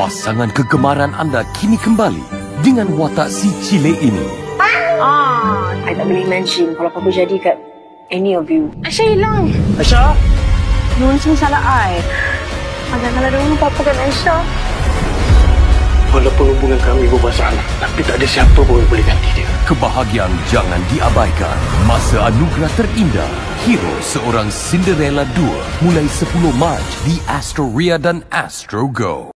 Pasangan kegemaran anda kini kembali dengan watak si Cile ini. Ah, I tak boleh imagine kalau apa-apa jadi kat any of you. Aisyah hilang. Aisyah? Ini macam salah I. Agak kalau dulu apa-apa kan Aisyah. Walaupun hubungan kami bermasalah, tapi tak ada siapa pun boleh ganti dia. Kebahagiaan jangan diabaikan. Masa anugerah terindah. Hero seorang Cinderella 2 mulai 10 Mac di Astoria dan Astro Go.